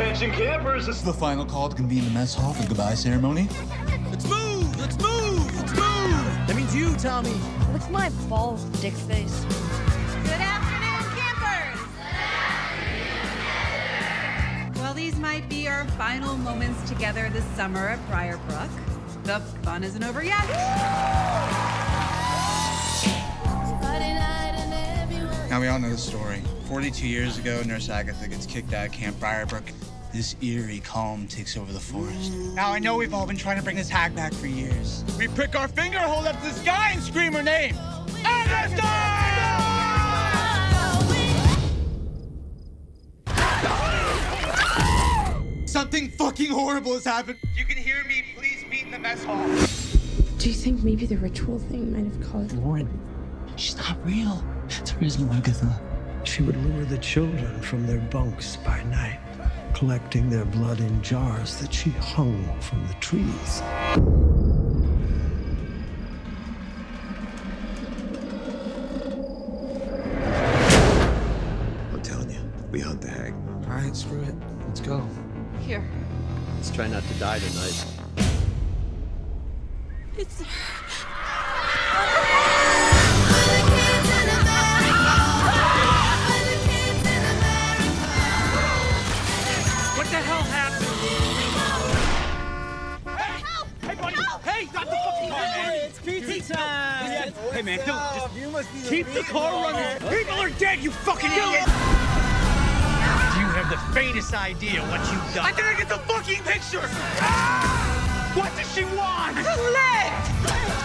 Attention campers, this is The final call to convene the mess hall for the goodbye ceremony. Let's move! Let's move! Let's move! That means you, Tommy. Look at my bald dick face. Good afternoon, campers! Well, these might be our final moments together this summer at Briarbrook. The fun isn't over yet. Now we all know the story. 42 years ago, Nurse Agatha gets kicked out of Camp Briarbrook. This eerie calm takes over the forest. Now I know we've all been trying to bring this hag back for years. We prick our finger, hold up to the sky, and scream her name. Agatha! Something fucking horrible has happened. You can hear me, please meet in the mess hall. Do you think maybe the ritual thing might have caused Lauren, she's not real. There is no Agatha. She would lure the children from their bunks by night, collecting their blood in jars that she hung from the trees. I'm telling you, we hunt the hag. All right, screw it. Let's go. Here. Let's try not to die tonight. It's. The hell happened? Hey, buddy! Hey, stop the fucking car, man! It's pizza time! Hey, man, don't just you must be keep the car running. People are dead, you fucking idiot! Do you have the faintest idea what you've done? I didn't get the fucking picture! Ah! What does she want? Get